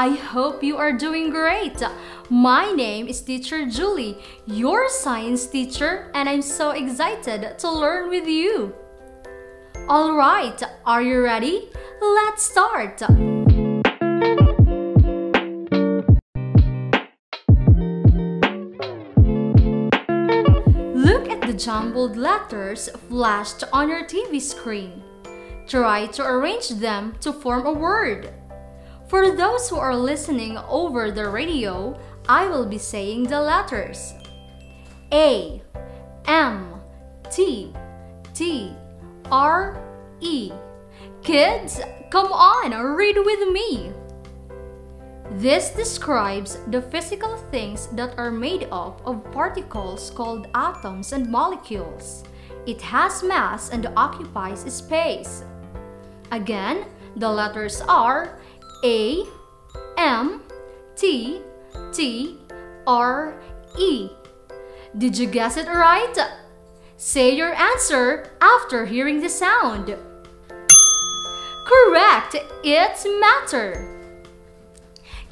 I hope you are doing great. My name is Teacher Julie, your science teacher, and I'm so excited to learn with you. Alright, are you ready? Let's start! Look at the jumbled letters flashed on your TV screen. Try to arrange them to form a word. For those who are listening over the radio, I will be saying the letters A, M, T, T, R, E. Kids, come on, read with me. This describes the physical things that are made up of particles called atoms and molecules. It has mass and occupies space. Again, the letters are A, M, T, T, R, E. Did you guess it right? Say your answer after hearing the sound. Correct! It's matter.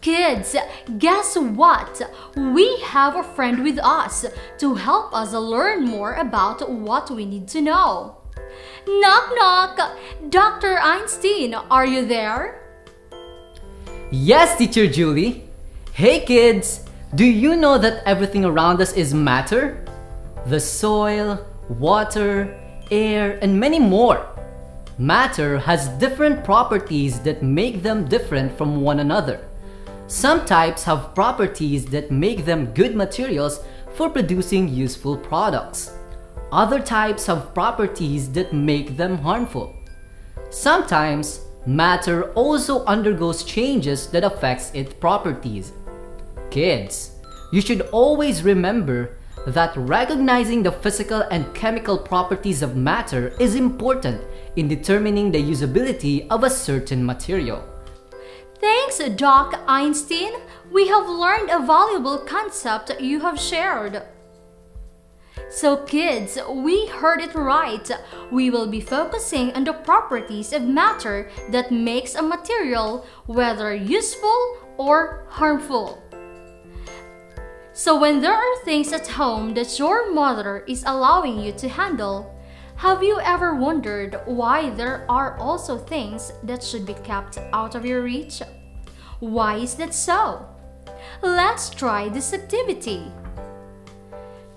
Kids, guess what? We have a friend with us to help us learn more about what we need to know. Knock knock! Dr. Einstein, are you there? Yes, Teacher Julie. Hey kids, do you know that everything around us is matter? The soil, water, air, and many more. Matter has different properties that make them different from one another. Some types have properties that make them good materials for producing useful products. Other types have properties that make them harmful. Sometimes, matter also undergoes changes that affects its properties. Kids, you should always remember that recognizing the physical and chemical properties of matter is important in determining the usability of a certain material. Thanks, Doc Einstein. We have learned a valuable concept you have shared. So kids, we heard it right. We will be focusing on the properties of matter that makes a material whether useful or harmful. So when there are things at home that your mother is allowing you to handle, have you ever wondered why there are also things that should be kept out of your reach? Why is that so? Let's try this activity.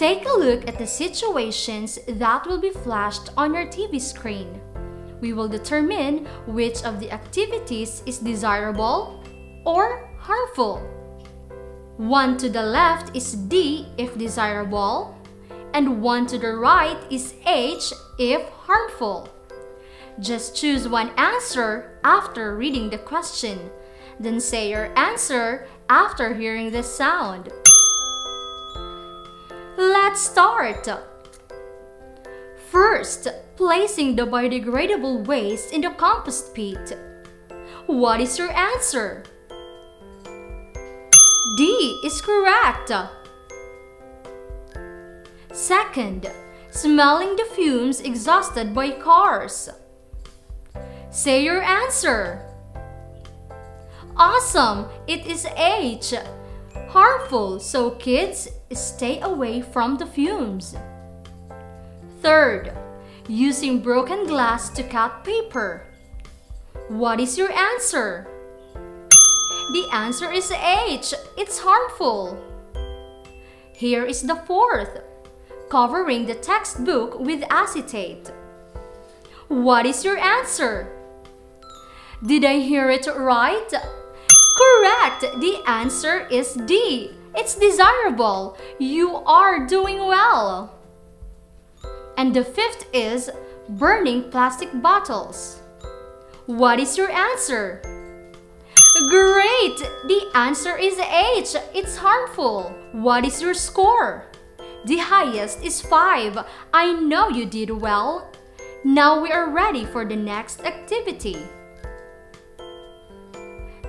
Take a look at the situations that will be flashed on your TV screen. We will determine which of the activities is desirable or harmful. One to the left is D if desirable, and one to the right is H if harmful. Just choose one answer after reading the question. Then say your answer after hearing the sound. Let's start! First, placing the biodegradable waste in the compost pit. What is your answer? D is correct. Second, smelling the fumes exhausted by cars. Say your answer. Awesome! It is H. Harmful, so kids stay away from the fumes. Third, using broken glass to cut paper. What is your answer? The answer is H. It's harmful. Here is the fourth. Covering the textbook with acetate. What is your answer? Did I hear it right? Correct! The answer is D. It's desirable. You are doing well. And the fifth is burning plastic bottles. What is your answer? Great! The answer is H. It's harmful. What is your score? The highest is 5. I know you did well. Now we are ready for the next activity.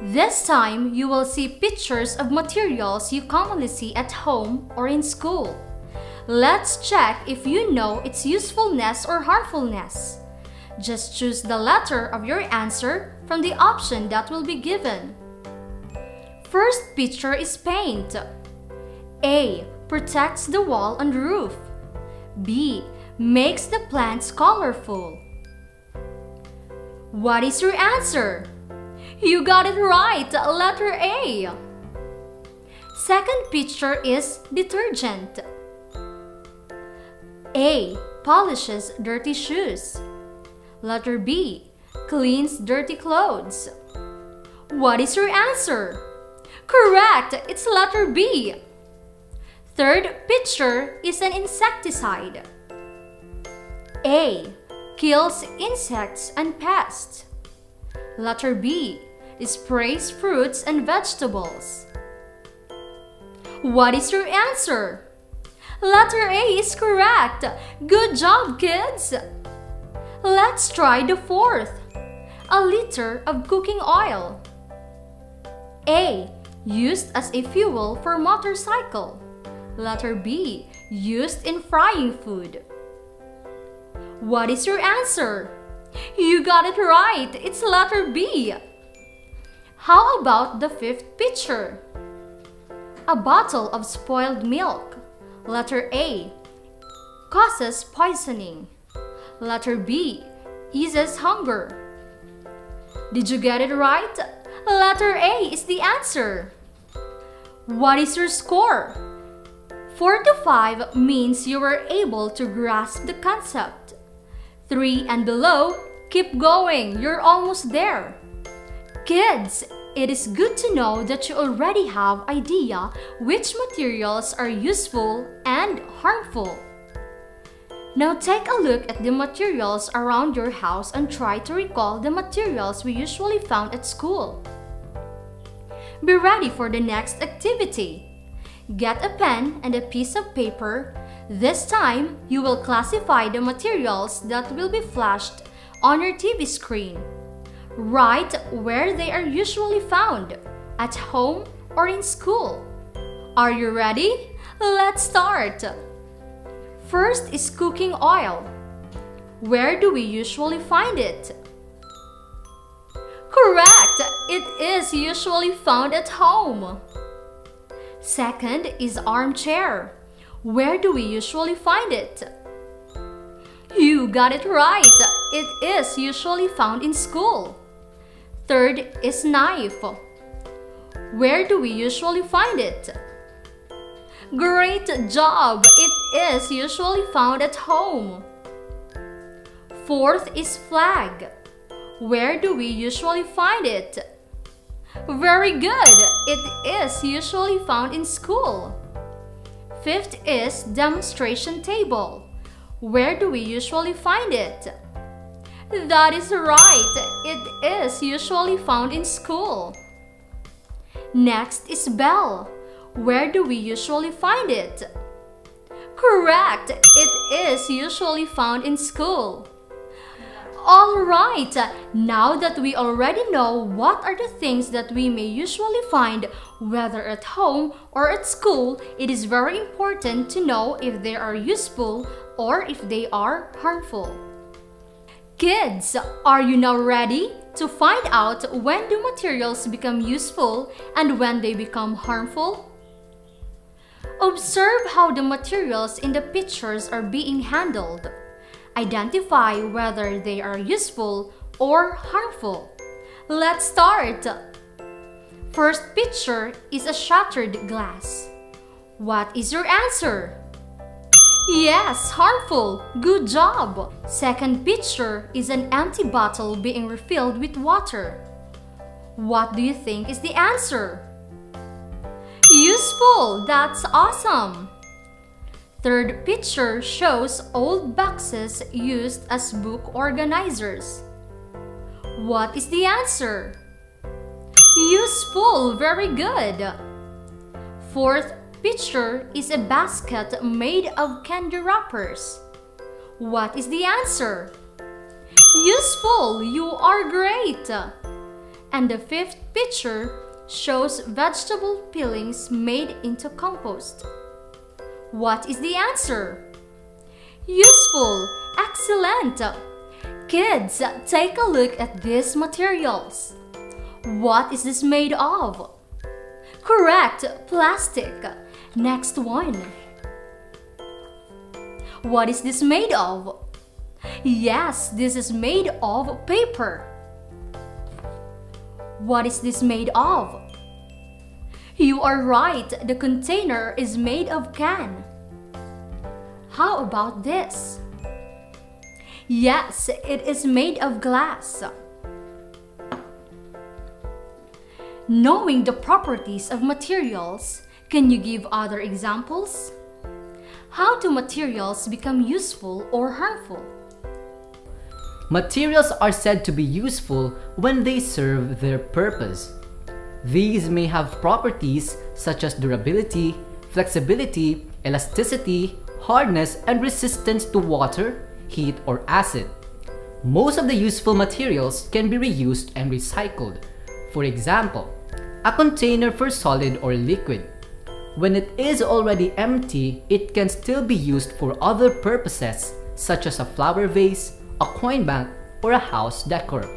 This time, you will see pictures of materials you commonly see at home or in school. Let's check if you know its usefulness or harmfulness. Just choose the letter of your answer from the option that will be given. First picture is paint. A. Protects the wall and roof. B. Makes the plants colorful. What is your answer? You got it right, letter A. Second picture is detergent. A. Polishes dirty shoes. Letter B. Cleans dirty clothes. What is your answer? Correct! It's letter B. Third picture is an insecticide. A. Kills insects and pests. Letter B. Sprays fruits and vegetables. What is your answer? Letter A is correct. Good job, kids! Let's try the fourth. A liter of cooking oil. A. Used as a fuel for motorcycle. Letter B. Used in frying food. What is your answer? You got it right. It's letter B. How about the fifth picture? A bottle of spoiled milk. Letter A. Causes poisoning. Letter B. Eases hunger. Did you get it right? Letter A is the answer. What is your score? 4 to 5 means you were able to grasp the concept. 3 and below, keep going, you're almost there. Kids, it is good to know that you already have idea which materials are useful and harmful. Now take a look at the materials around your house and try to recall the materials we usually found at school. Be ready for the next activity. Get a pen and a piece of paper. This time, you will classify the materials that will be flashed on your TV screen. Write where they are usually found, at home or in school. Are you ready? Let's start! First is cooking oil. Where do we usually find it? Correct! It is usually found at home. Second is armchair. Where do we usually find it? You got it right! It is usually found in school. Third is knife. Where do we usually find it? Great job! It is usually found at home. Fourth is flag. Where do we usually find it? Very good! It is usually found in school. Fifth is demonstration table. Where do we usually find it? That is right. It is usually found in school. Next is bell. Where do we usually find it? Correct. It is usually found in school. Alright, now that we already know what are the things that we may usually find, whether at home or at school, it is very important to know if they are useful or if they are harmful. Kids, are you now ready to find out when do materials become useful and when they become harmful? Observe how the materials in the pictures are being handled. Identify whether they are useful or harmful. Let's start! First picture is a shattered glass. What is your answer? Yes, harmful. Good job. Second picture is an empty bottle being refilled with water. What do you think is the answer? Useful. That's awesome. Third picture shows old boxes used as book organizers. What is the answer? Useful. Very good. Fourth picture is a basket made of candy wrappers. What is the answer? Useful! You are great! And the fifth picture shows vegetable peelings made into compost. What is the answer? Useful! Excellent! kids, take a look at these materials. What is this made of? Correct, plastic. Next one. What is this made of? Yes, this is made of paper. What is this made of? You are right, the container is made of can. How about this? Yes, it is made of glass. Knowing the properties of materials, can you give other examples? How do materials become useful or harmful? Materials are said to be useful when they serve their purpose. These may have properties such as durability, flexibility, elasticity, hardness, and resistance to water, heat, or acid. Most of the useful materials can be reused and recycled. For example, a container for solid or liquid. When it is already empty, it can still be used for other purposes such as a flower vase, a coin bank, or a house decor.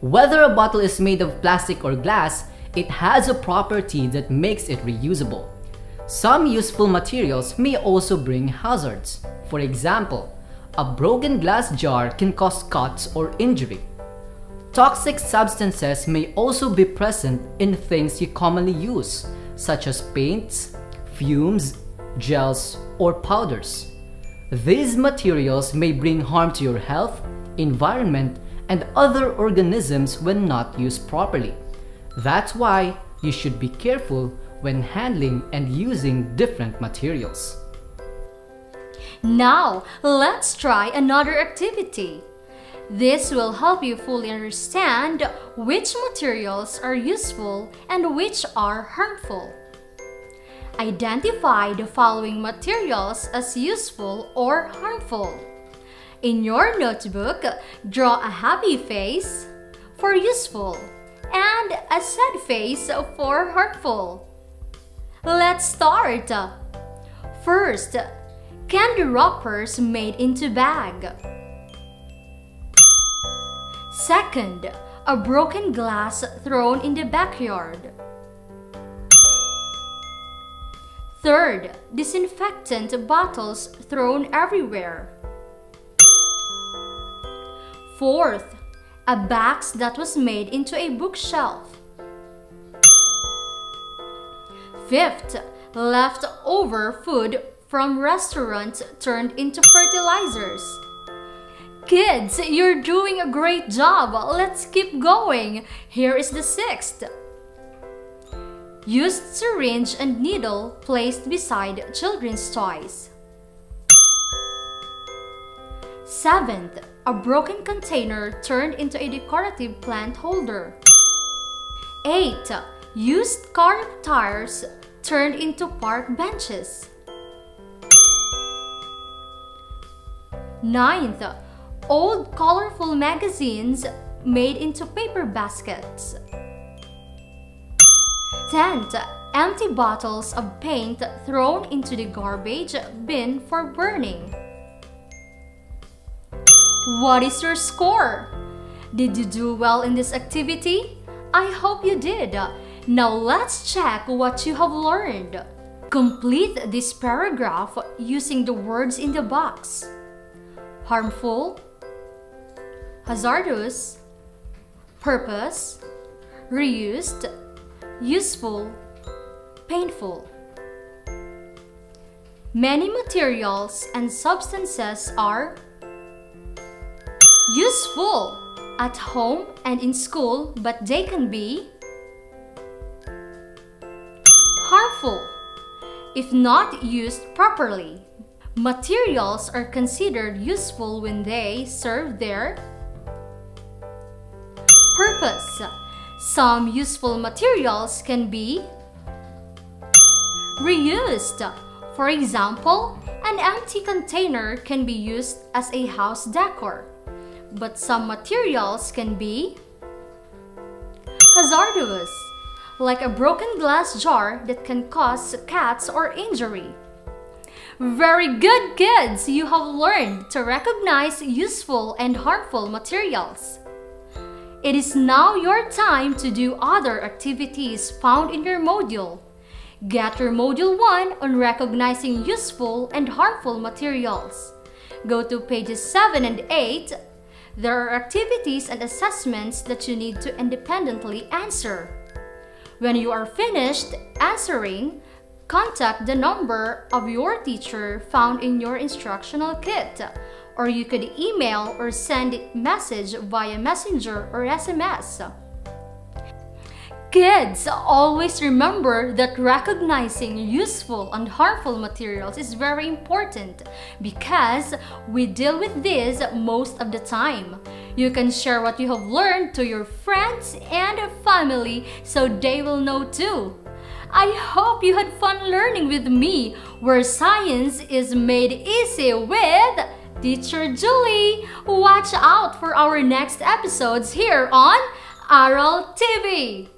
Whether a bottle is made of plastic or glass, it has a property that makes it reusable. Some useful materials may also bring hazards. For example, a broken glass jar can cause cuts or injury. Toxic substances may also be present in things you commonly use, such as paints, fumes, gels, or powders. These materials may bring harm to your health, environment, and other organisms when not used properly. That's why you should be careful when handling and using different materials. Now, let's try another activity. This will help you fully understand which materials are useful and which are harmful. Identify the following materials as useful or harmful. In your notebook, draw a happy face for useful and a sad face for harmful. Let's start. First, candy wrappers made into bag. Second, a broken glass thrown in the backyard. Third, disinfectant bottles thrown everywhere. Fourth, a box that was made into a bookshelf. Fifth, leftover food from restaurants turned into fertilizers. Kids, you're doing a great job. Let's keep going. Here is the sixth. Used syringe and needle placed beside children's toys. Seventh, a broken container turned into a decorative plant holder. 8. Used car tires turned into park benches. Ninth, old colorful magazines made into paper baskets. 10. empty bottles of paint thrown into the garbage bin for burning. What is your score? Did you do well in this activity? I hope you did. Now let's check what you have learned. Complete this paragraph using the words in the box. Harmful, hazardous, purpose, reused, useful, painful. Many materials and substances are useful at home and in school, but they can be harmful if not used properly. Materials are considered useful when they serve their purpose. Some useful materials can be reused. For example, an empty container can be used as a house decor but some materials can be hazardous, like a broken glass jar that can cause cuts or injury. Very good, kids! You have learned to recognize useful and harmful materials. It is now your time to do other activities found in your module. Get your Module 1 on recognizing useful and harmful materials. Go to pages 7 and 8. There are activities and assessments that you need to independently answer. When you are finished answering, contact the number of your teacher found in your instructional kit or you could email or send message via messenger or SMS. Kids, always remember that recognizing useful and harmful materials is very important because we deal with this most of the time. You can share what you have learned to your friends and family so they will know too. I hope you had fun learning with me where science is made easy with Teacher Julie. Watch out for our next episodes here on Aral TV.